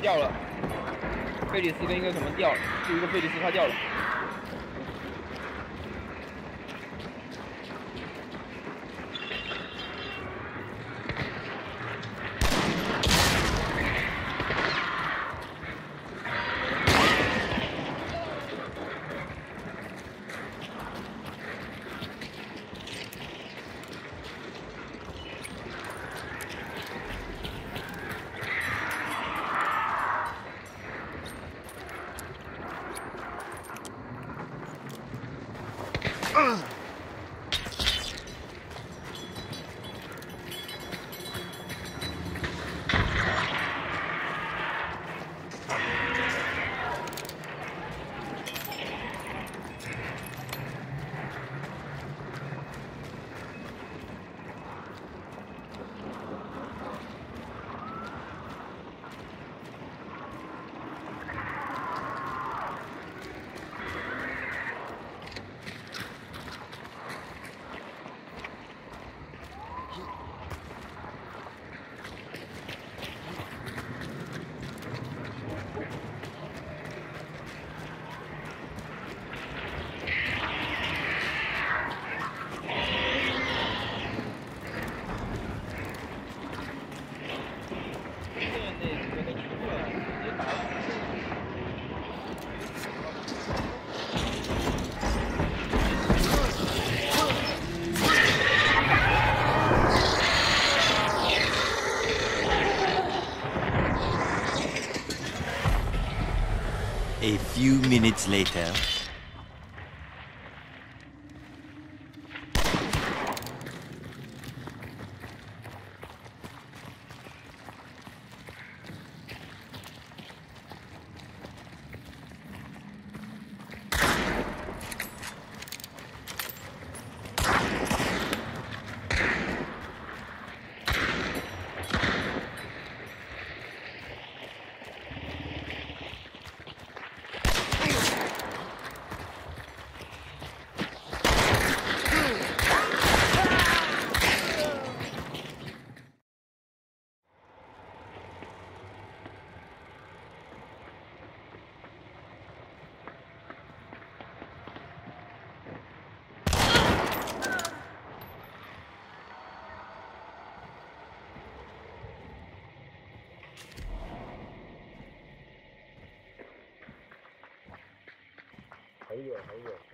掉了，他掉了。贝里斯跟一个什么掉了？就一个贝里斯他掉了。A few minutes later.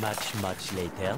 Much, much later.